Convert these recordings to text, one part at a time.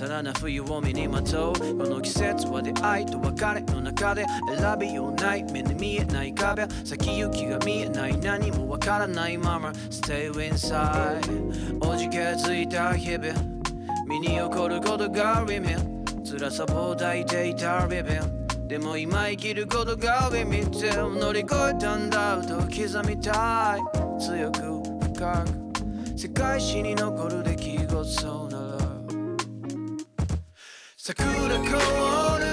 今更な冬を身にまとうこの季節は出会いと別れの中で選びようない目に見えない壁先行きが見えない何もわからないまま Stay inside おじけづいた日々身に起こることがリミ辛さを抱いていたビビンでも今生きることが上見て乗り越えたんだと刻みたい。強く深く。世界史に残る出来事。桜凍る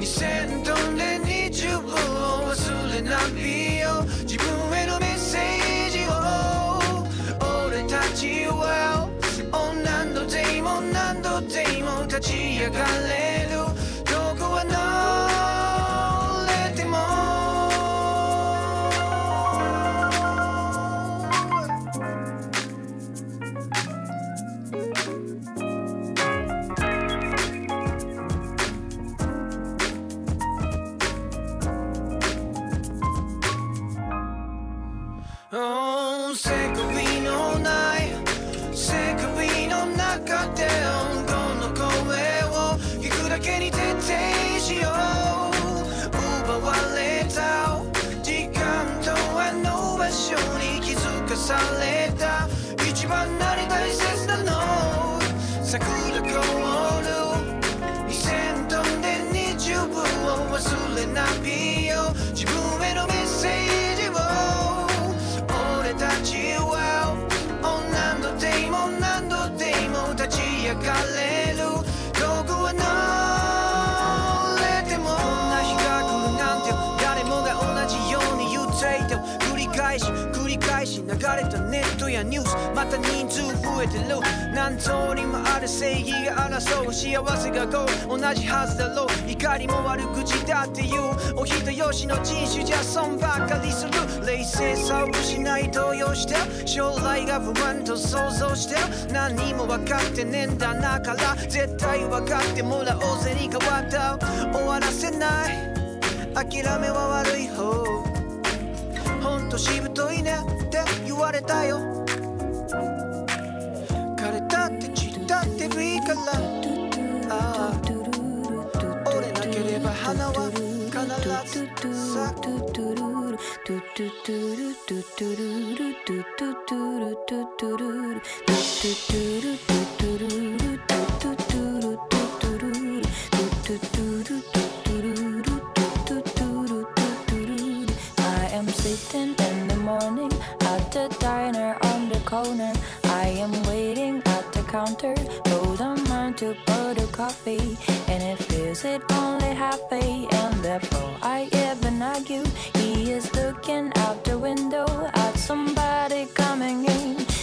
2000トンで20分を忘れないよ自分へのメッセージを。俺たちは何度でも何度でも立ち上がれ。やニュースまた人数増えてる。何通りもある正義が争う。幸せがこう同じはずだろう。怒りも悪口だっていう。お人よしの人種じゃ損ばかりする。冷静さを失い動揺して将来が不安と想像して何も分かってねえんだなから。絶対分かってもらおうぜに変わった。終わらせない。諦めは悪い方。ほんとしぶといねって言われたよ。I am sitting in the morning at the diner on the corner. I am waiting at the counter to pour the coffee, and it feels it only halfway, and therefore I even argue. He is looking out the window at somebody coming in.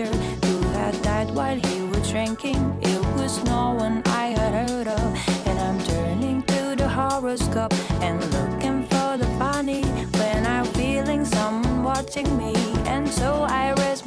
Actor who had died while he was drinking. It was no one I had heard of, and I'm turning to the horoscope and looking for the funny. When I'm feeling someone watching me, and so I raise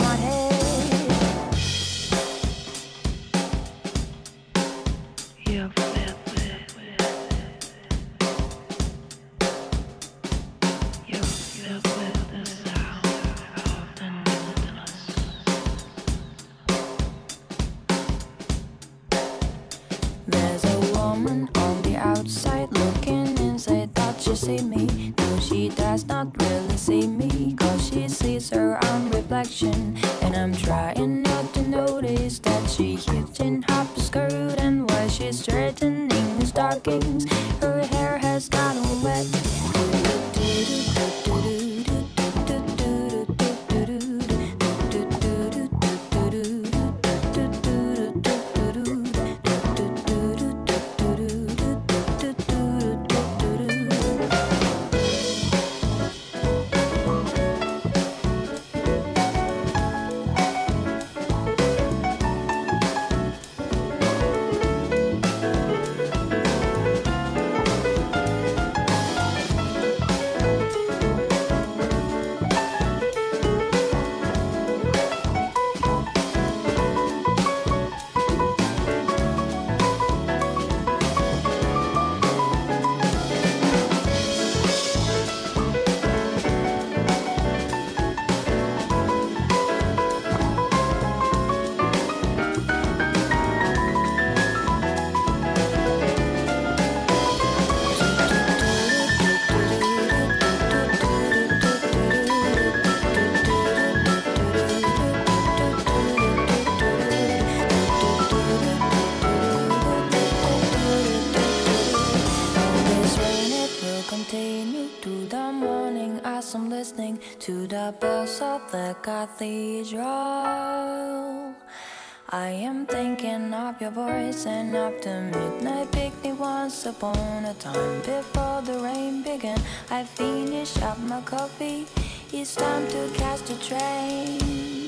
the cathedral. I am thinking of your voice and of the midnight picnic once upon a time before the rain began. I finish up my coffee. It's time to catch the train.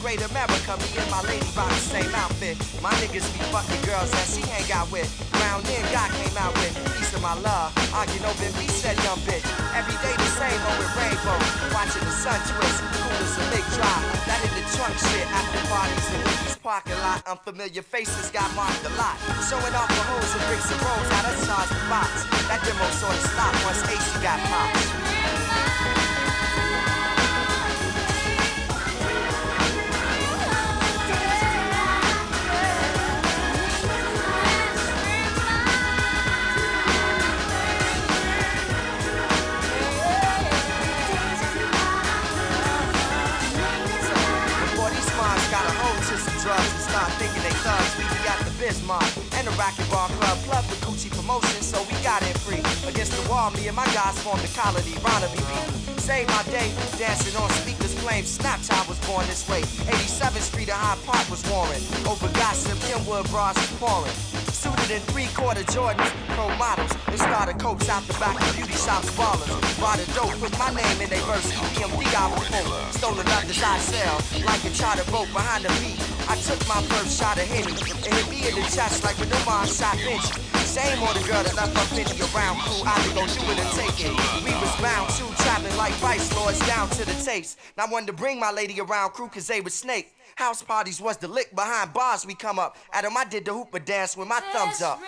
Great America, me and my lady rock the same outfit. My niggas be fucking girls that she hang out with. Round in, God came out with. Piece of my love. Arguing over we said young bitch. Every day the same, but with rainbow. Watching the sun twist. Cool as a big drop. That in the trunk shit. After parties in Wendy's parking lot. Unfamiliar faces got marked a lot. Showing off the hoes and bricks and rolls out of charge the box. That demo sort of stopped once AC got popped. Bismarck and the Racquetball Club. Club the Coochie promotion, so we got in free. Against the wall, me and my guys formed the colony, Ronnaby beat. Saved my day, dancing on speakers, playing Snapchat was born this way. 87th Street and Hyde Park was warring. Over gossip, Kenwood bras was pouring. Suited in three-quarter Jordans, pro models. They Starter coats out the back of beauty shops, ballers. Bought a dope, put my name in they verse. EPMD album quote. Stolen others I sell, like a charter boat behind the beat. I took my first shot of Henny and hit me in the chest like when Omar shot Benji. Same on the girl that left her 50 around cool. I to go do it and take it. We was bound to trapping like vice lords down to the taste. Now I wanted to bring my lady around crew cause they was snake. House parties was the lick behind bars we come up. Them I did the hooper dance with my thumbs up.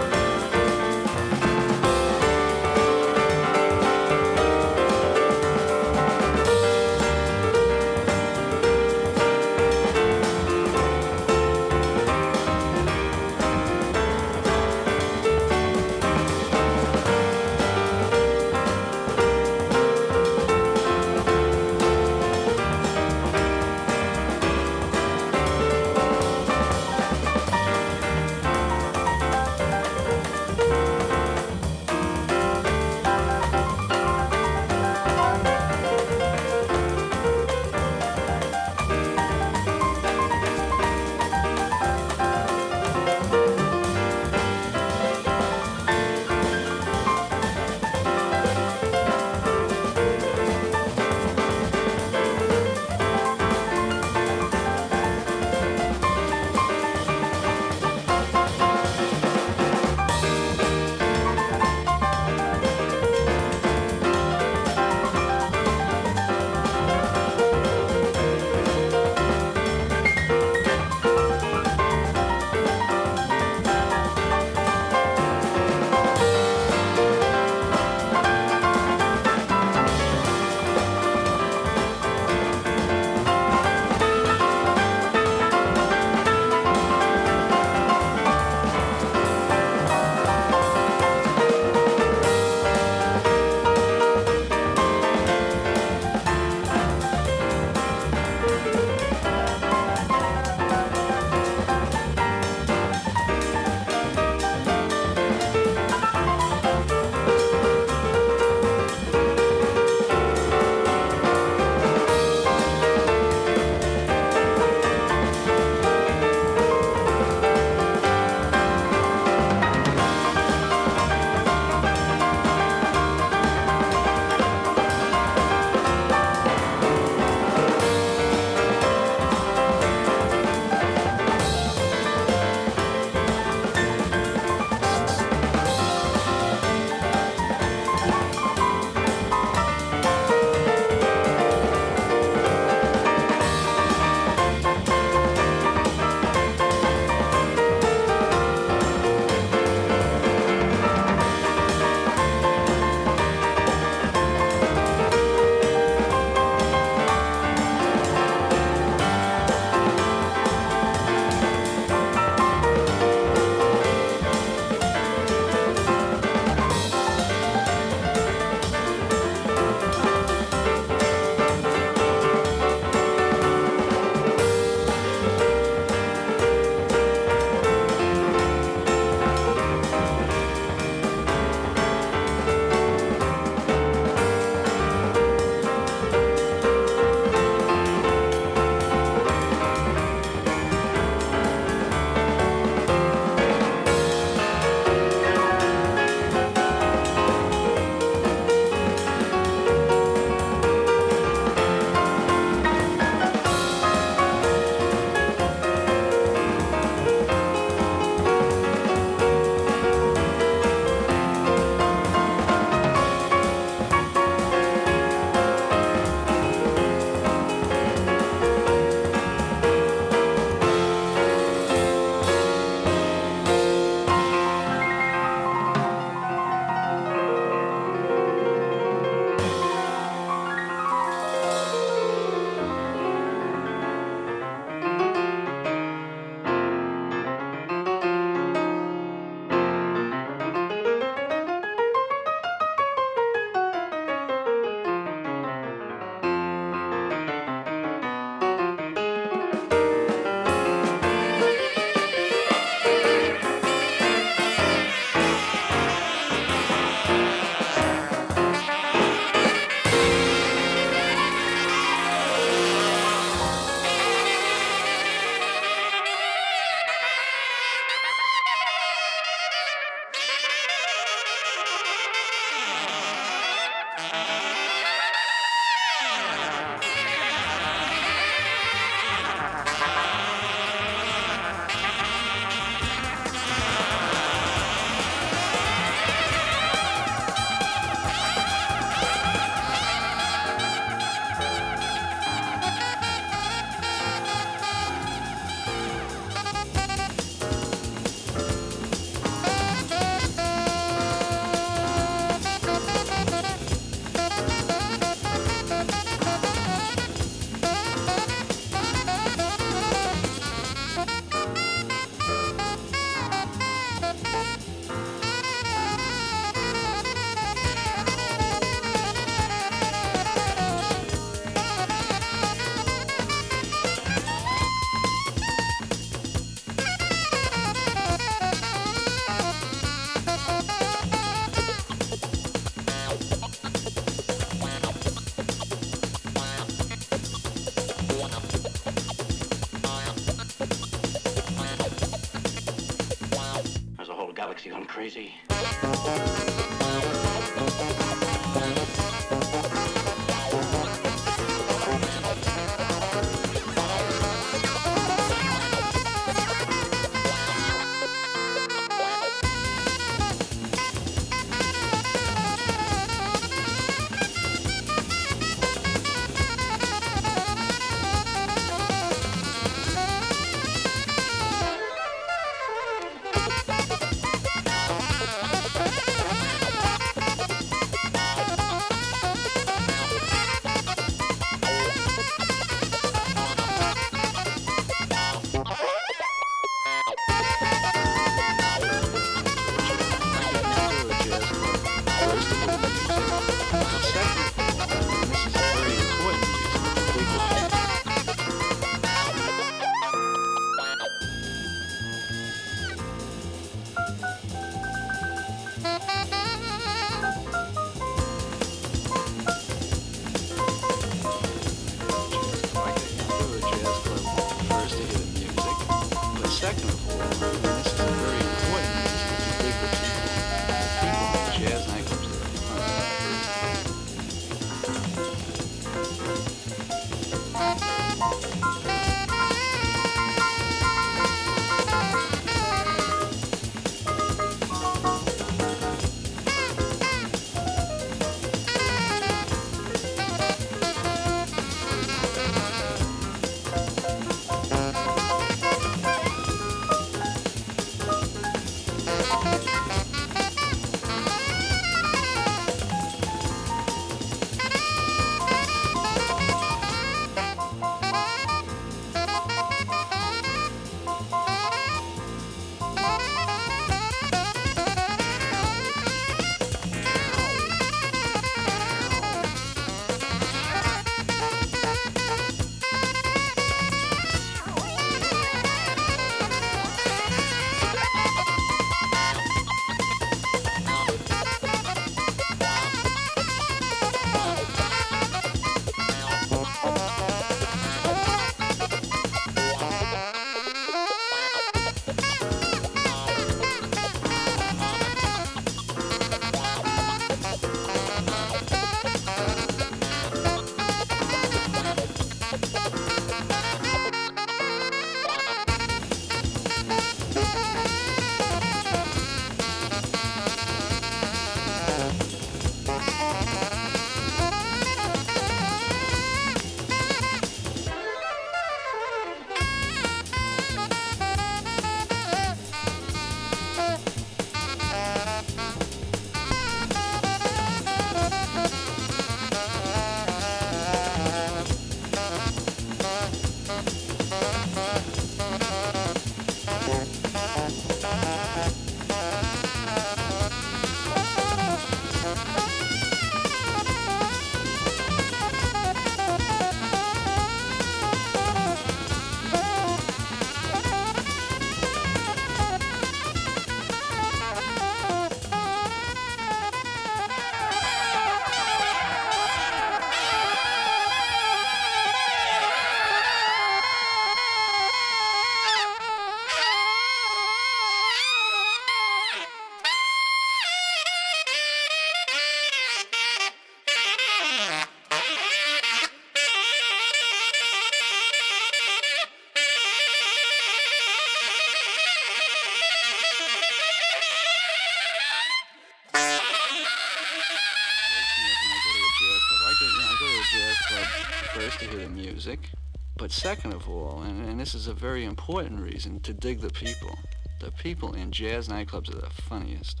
But second of all, and, and, this is a very important reason, to dig the people. The people in jazz nightclubs are the funniest.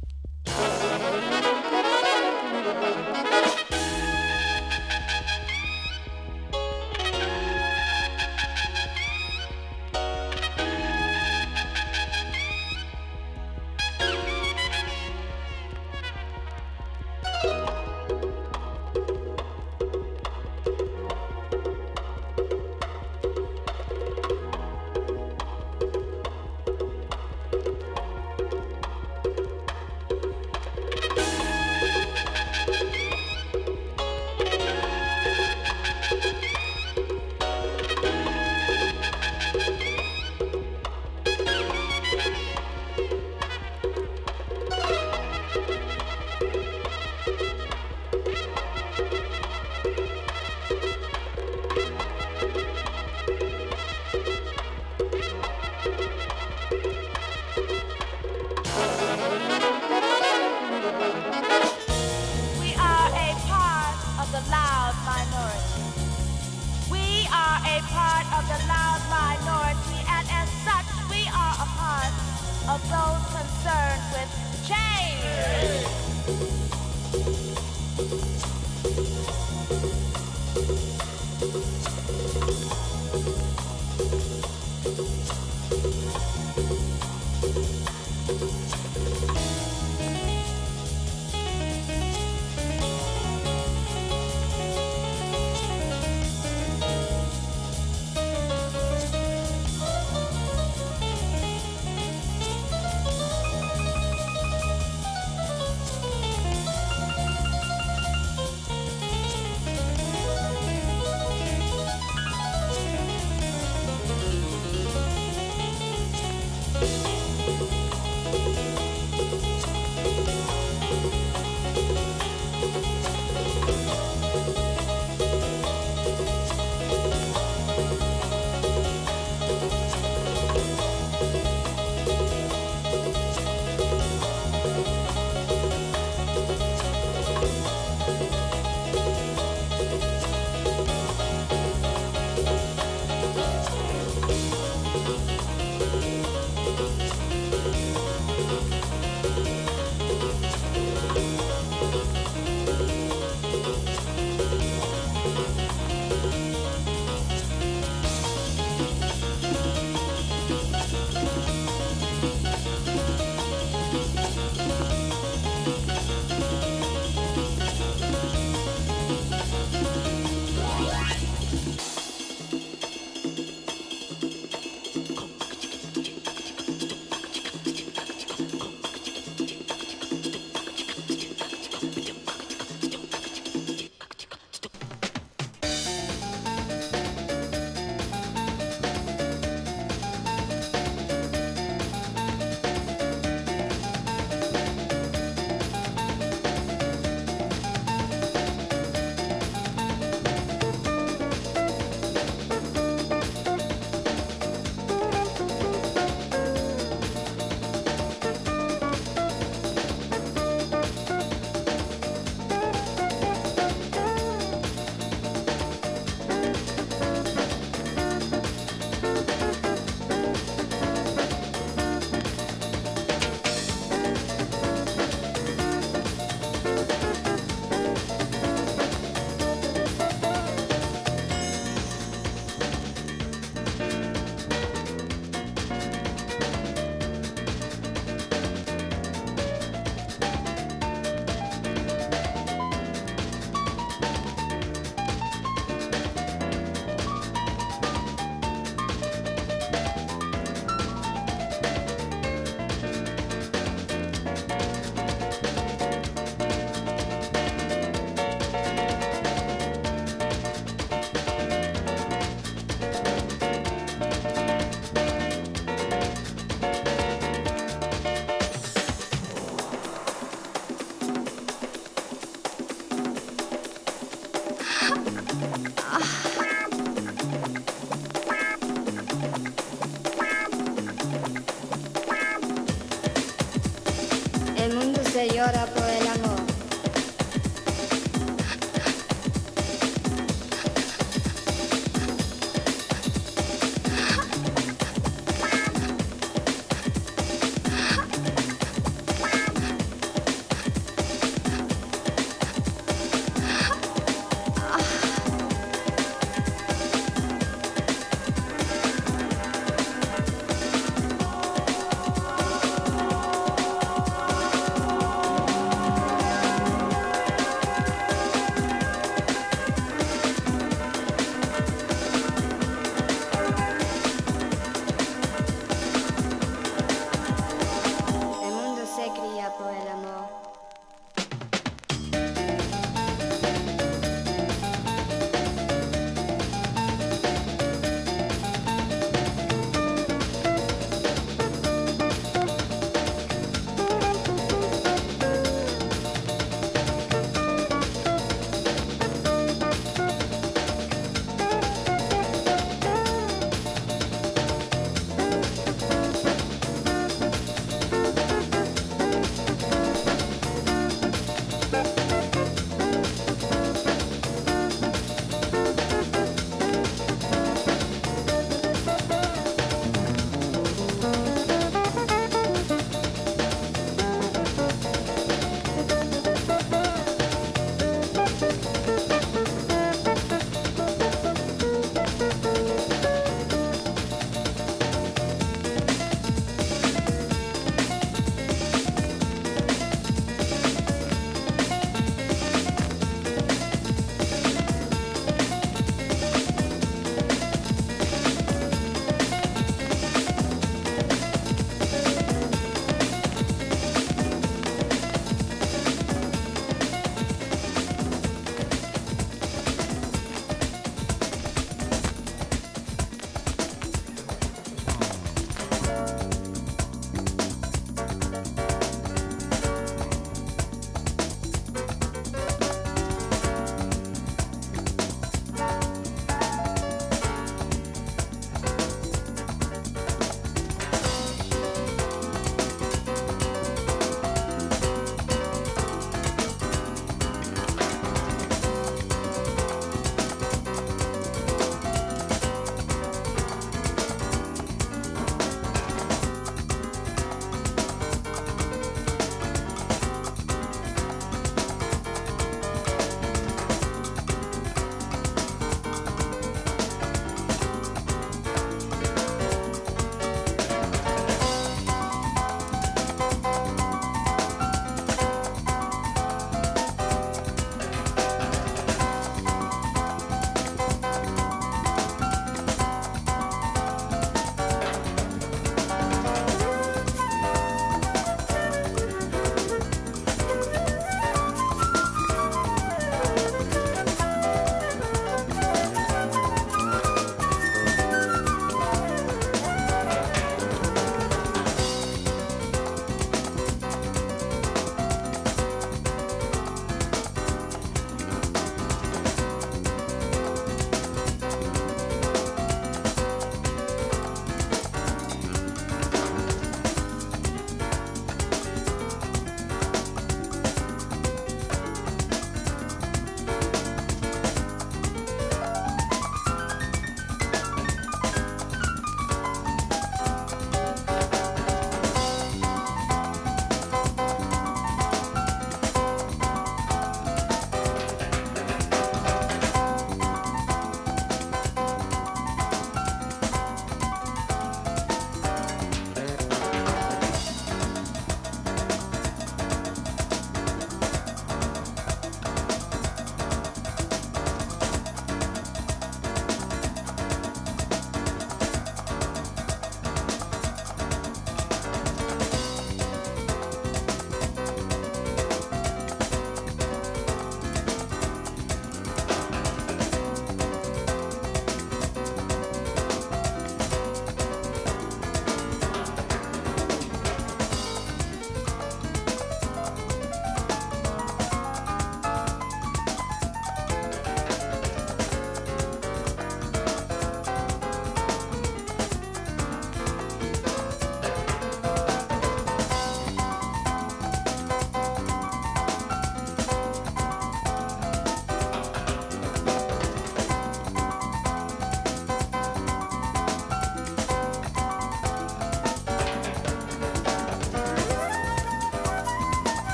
a part of the loud minority, and as such, we are a part of those concerned with change.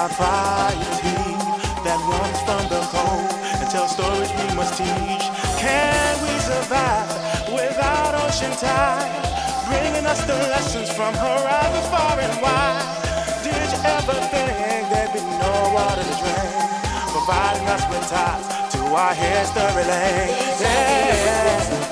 our fire be that warms from the cold and tell stories we must teach. Can we survive without ocean tide? Bringing us the lessons from horizons far and wide. Did you ever think there'd be no water to drink? Providing us with ties to our history lane. Yeah.